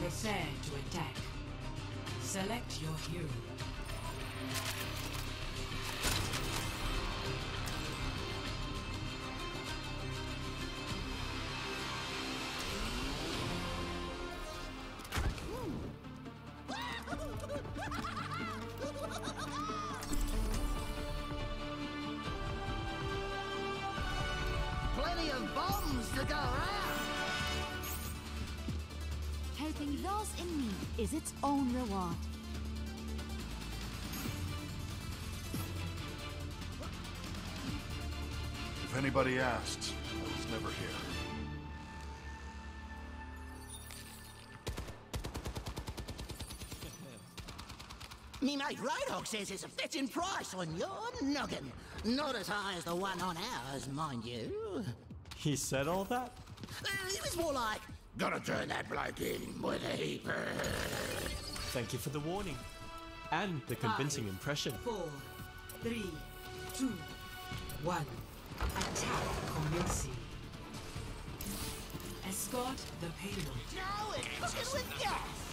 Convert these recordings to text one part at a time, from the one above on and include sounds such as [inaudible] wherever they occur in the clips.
Prepare to attack. Select your hero. Plenty of bombs to go around. Helping those in need is its own reward. If anybody asks, I was never here. [laughs] Me mate Roadhog says it's a fetching price on your noggin. Not as high as the one on ours, mind you. He said all that? Uh, it was more like, gonna turn that bloke in with a heaper. Thank you for the warning. And the convincing Five, impression. Four, three, two, one. Attack commencing. Escort the payload. Now it's cooking with gas.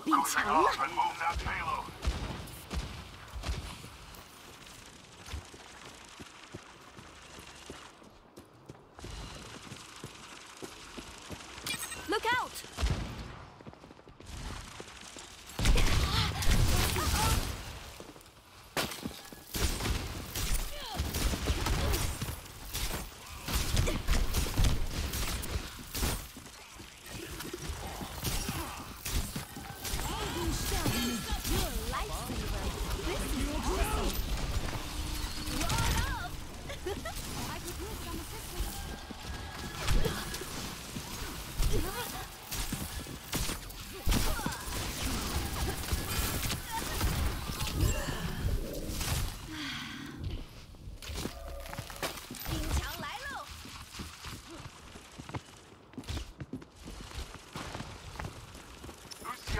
Capabilities! Stop goofing off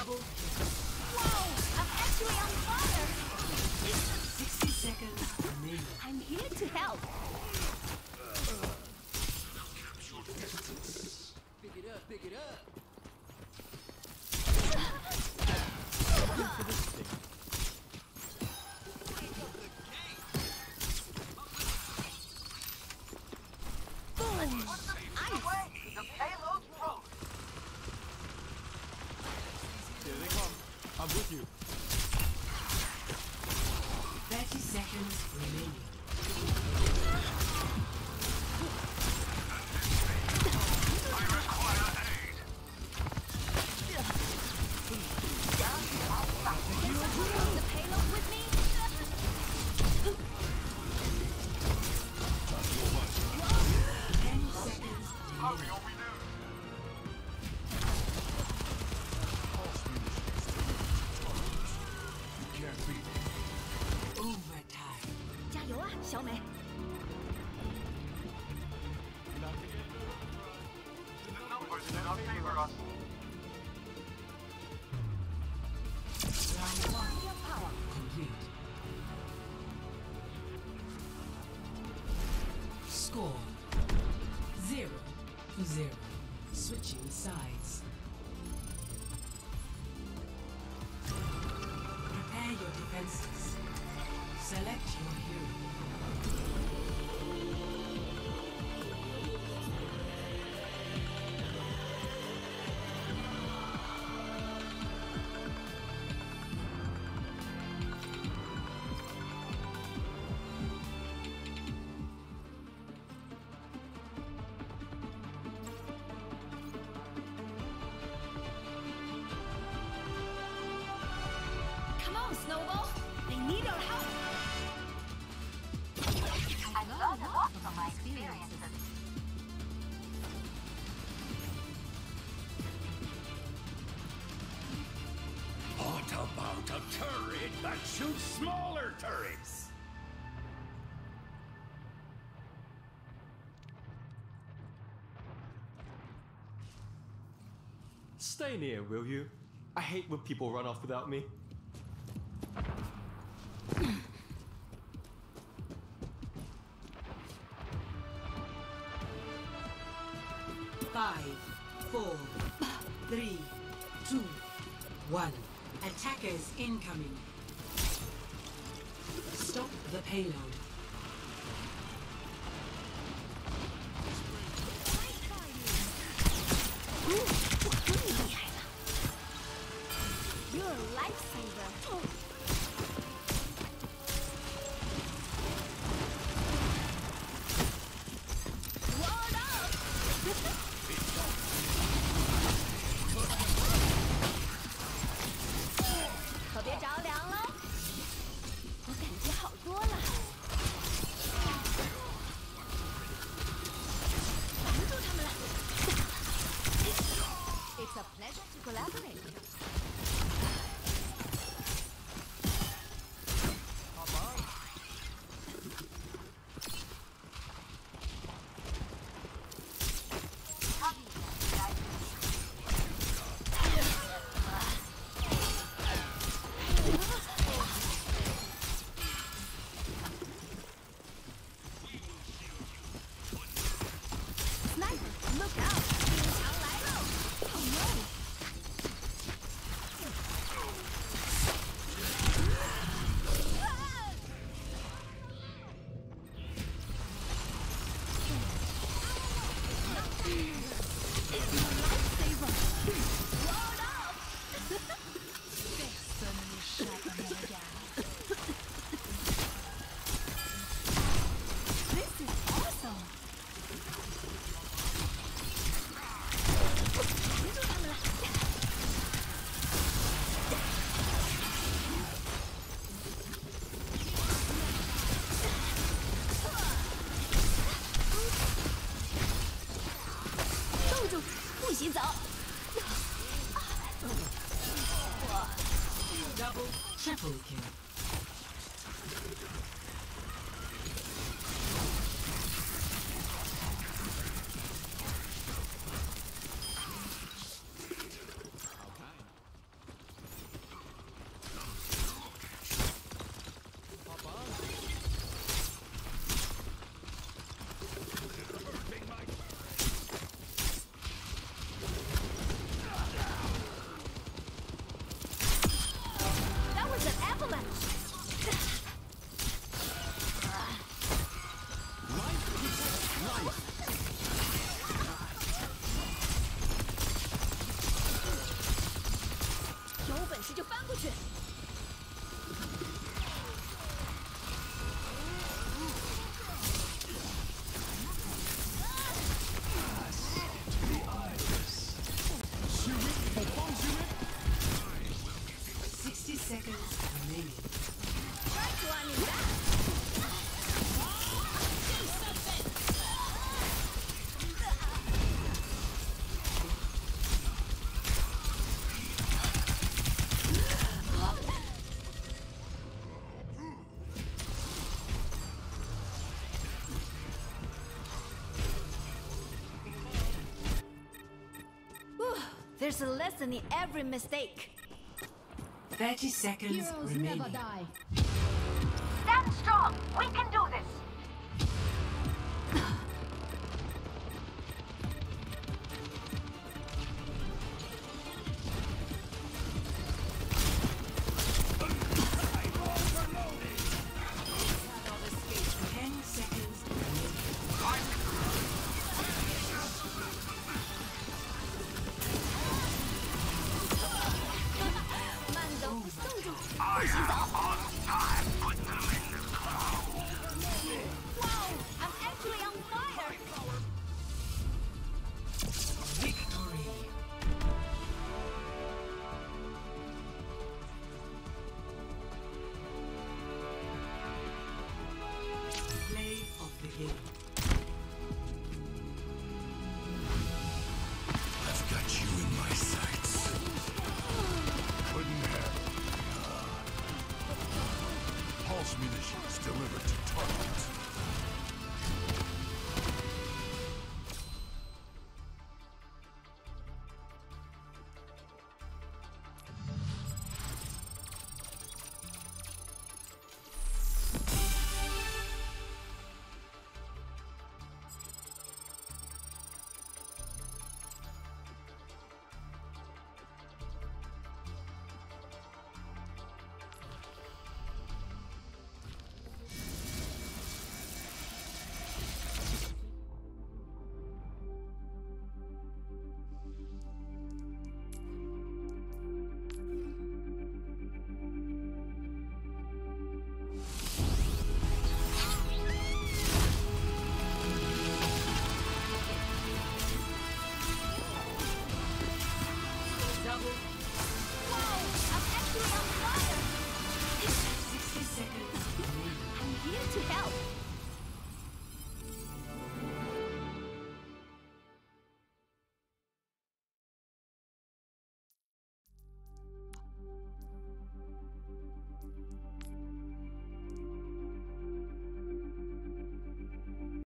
Double Whoa! I'm actually on fire! 60 seconds remaining. I'm here to help. Boom! 小美。mount a turret that shoots smaller turrets! Stay near, will you? I hate when people run off without me. Five, four, three, two, one. Attackers incoming. Stop the payload. collaborate. 洗澡。走就翻过去。There's a lesson in every mistake. 30 seconds Heroes remaining. never die. Stand strong. We can do Okay.